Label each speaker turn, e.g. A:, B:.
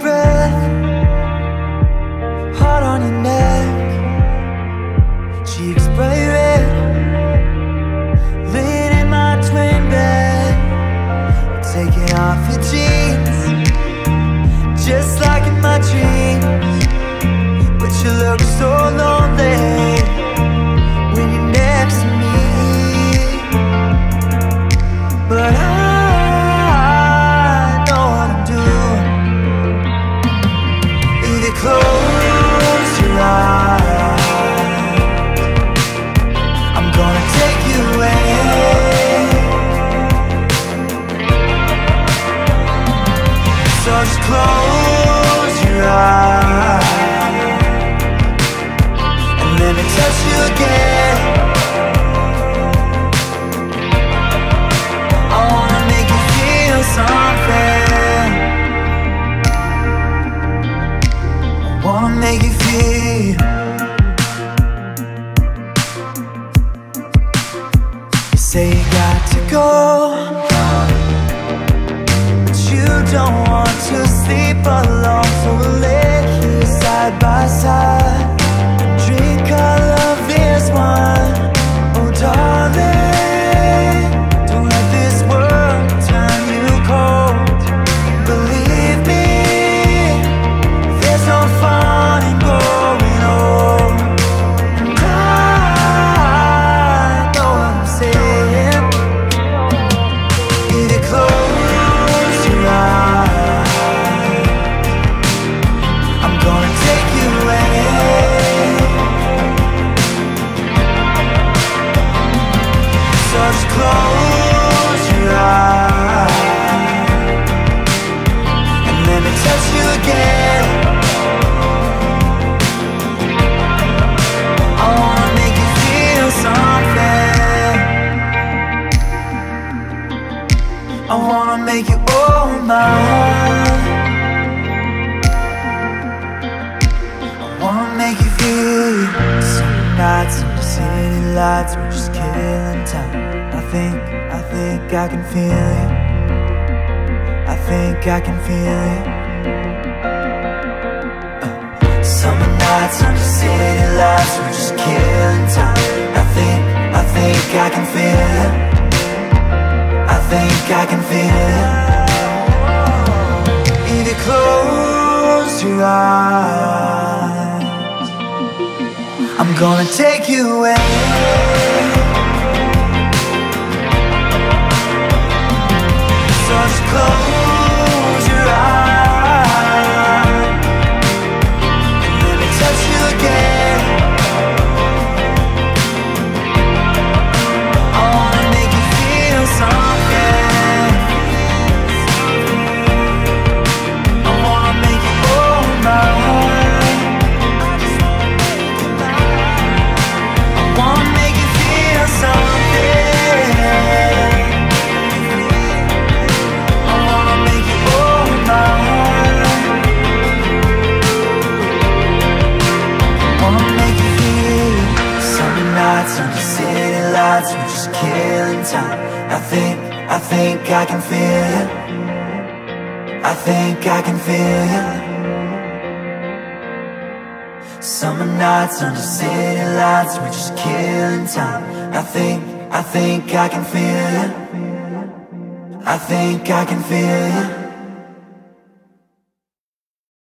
A: breath? Heart on your neck, cheeks Make you feel. You say you got to go, but you don't want to sleep alone. I wanna make you feel something. I wanna make you all mine. I wanna make you feel some nights under city lights, we're just killing time. I think, I think I can feel it. I think I can feel it. Summer nights under city lights, we're just killing time. I think, I think I can feel it. I think I can feel it. Either close your eyes. I'm gonna take you away. Close city lights We're just killing time. I think, I think I can feel you I think I can feel you Summer nights under city lights We're just killing time. I think, I think I can feel you I think I can feel you